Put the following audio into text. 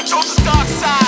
I chose the dark side,